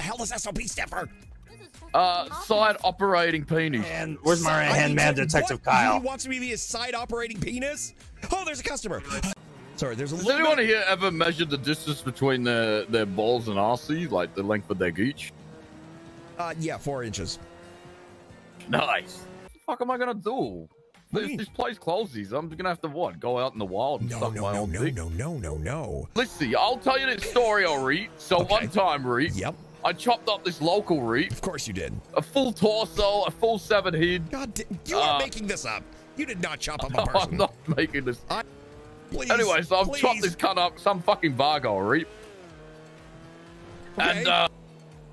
the hell does SOP stand for? Uh, side operating penis. And where's my Side- right hand man, what? Detective Kyle? He wants me to be his side operating penis? Oh, there's a customer. Sorry, there's a Does little anyone bit- here ever measure the distance between their, their balls and RC, like the length of their gooch? Uh, yeah, four inches. Nice. What the fuck am I gonna do? What This, mean? this place closes. I'm gonna have to what? Go out in the wild and No, suck no, my no, own no, dick? no, no, no, no. Listen, I'll tell you this story, I'll read. So Okay. one time, Reed, Yep, I chopped up this local Reed, of course you did. a full torso, a full seven head. God, you are Uh, making this up. You did not chop up a person. I'm not making this. Please, Anyway, so I've please. chopped this cunt up, some fucking Vargo, Reed. Okay. And uh,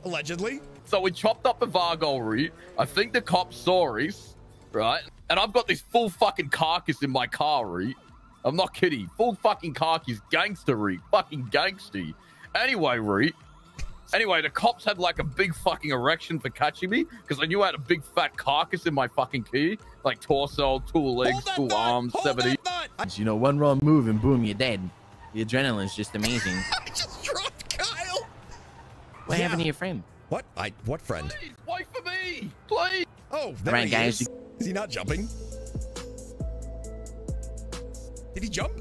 Allegedly. So we chopped up the Vargo route. I think the cops saw us, right? And I've got this full fucking carcass in my car, route. I'm not kidding. Full fucking carcass, gangster route, fucking gangsty. Anyway, route. Anyway, the cops had like a big fucking erection for catching me because I knew I had a big fat carcass in my fucking key, like torso, two legs, two thought. arms, Hold seventy. that thought. You know, one wrong move and boom, you're dead. The adrenaline's just amazing. I just dropped Kyle. What Yeah. happened to your friend? What? I what friend? Please, wait for me, please. Oh, there Right, he guys, is. Is he not jumping? Did he jump?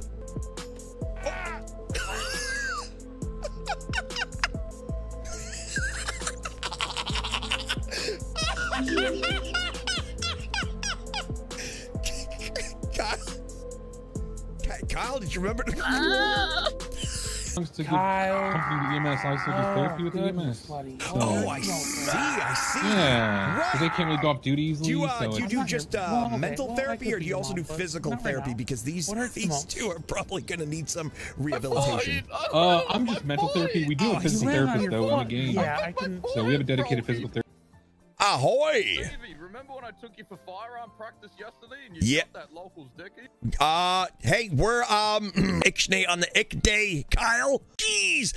Kyle, Kyle, did you remember? to give Kyle. company the EMS license to do therapy with the EMS. So, Oh, I see. I see. yeah, because they can't really go off duty Do easily. you, uh, so do you do just uh, well, mental well, therapy, or do you also do physical right therapy? now. Because these What hurts the these two are probably going to need some rehabilitation. I- uh, I- I'm just mental therapy. We do Oh, have physical see. You land on therapists though in the game. Yeah, I can. So we have a dedicated physical therapist. Ahoy! Davey, remember when I took you for firearm practice yesterday and you Yeah. that local's dicky? Uh, hey, we're um Ixnay on the Ick Day, Kyle. Jeez.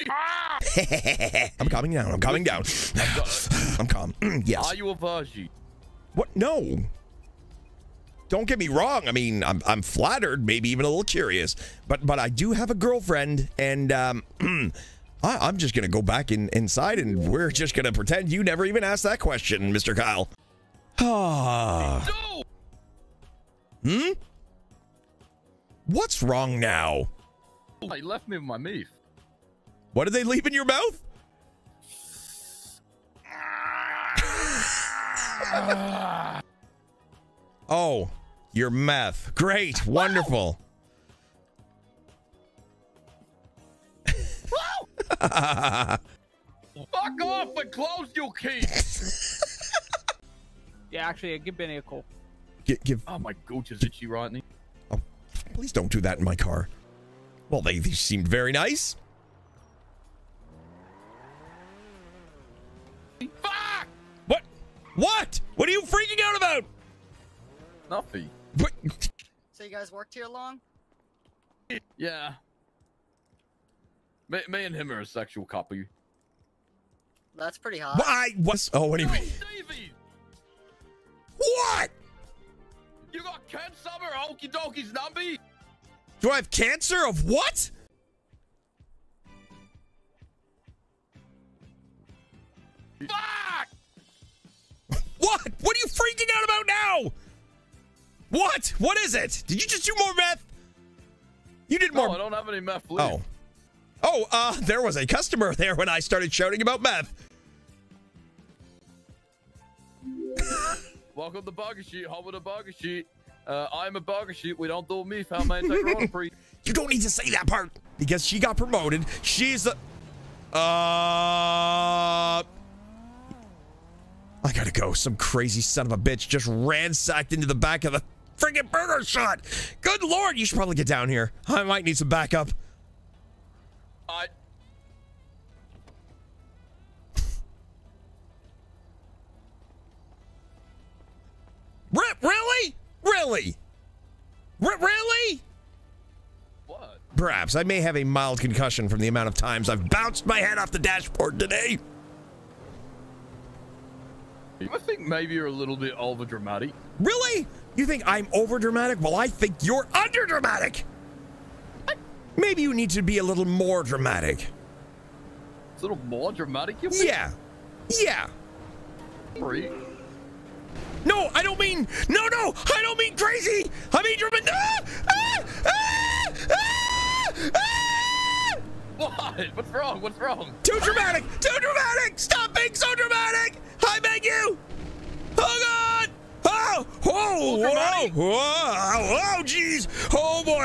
I'm coming down. I'm coming down. I'm calm. yes. Are you a virgin? What? No. Don't get me wrong. I mean, I'm I'm flattered, maybe even a little curious, but but I do have a girlfriend, and um, I, I'm just gonna go back in inside, and we're just gonna pretend you never even asked that question, Mr. Kyle. Ah. No! hmm. What's wrong now? He left me with my meat. What did they leave in your mouth? oh, your meth. Great, wonderful. Fuck off and close your key! Yeah, actually, give Benny a call. Gi- give, oh, my gooch is itchy right now. please don't do that in my car. Well, they, they seemed very nice. Fuck! What? What? What are you freaking out about? Nothing. What? So you guys worked here long? Yeah. Me, me and him are a sexual couple. That's pretty hot. Why? What's? Oh, No, anyway. Davey! What? You got Ken Summer, Okie Dokies Numby? Do I have cancer of what? Fuck! What? What are you freaking out about now? What? What is it? Did you just do more meth? You did No, more. I don't have any meth left. Oh. Oh, uh, there was a customer there when I started shouting about meth. Welcome to Burger Sheet, home the Burger Sheet. Uh, I'm a Burger Sheet. We don't do meat. How many take? You don't need to say that part because she got promoted. She's the. Uh. I gotta go. Some crazy son of a bitch just ransacked into the back of the friggin' burger shot. Good lord, you should probably get down here. I might need some backup. I. Re- really? Really? Re- really? What? Perhaps I may have a mild concussion from the amount of times I've bounced my head off the dashboard today. I think maybe you're a little bit over dramatic. Really? You think I'm over dramatic? Well, I think you're under dramatic. Maybe you need to be a little more dramatic. a little more dramatic. You think, Yeah. Yeah. Reed? No, I don't mean. No, no, I don't mean crazy. I mean dramatic. Ah, ah, ah, ah, ah! What? What's wrong? What's wrong? Too dramatic. Too dramatic. Stop being so dramatic. I beg you. Oh God. Whoa, whoa, whoa, oh, jeez. Oh boy.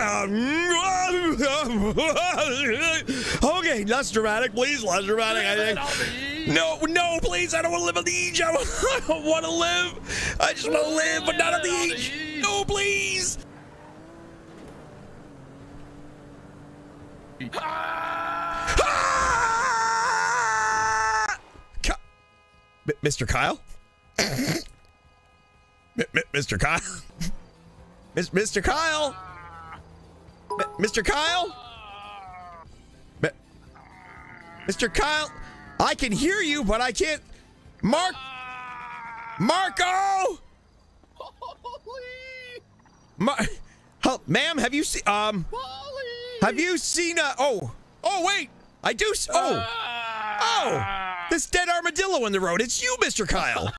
okay, less dramatic, please. Less dramatic. I think. No, no, please. I don't want to live on the beach. I don't want to live. I just want to live, but not on the beach. No, please. Ah! M- Mr. Kyle? M- Mr. Kyle? Mr. Kyle? M- Mr. Kyle? M- Mr. Kyle? I can hear you, but I can't. Mark. Marco! Mar- Huh, ma'am, have you seen um have you seen uh oh oh wait I do oh oh this dead armadillo in the road it's you Mr. Kyle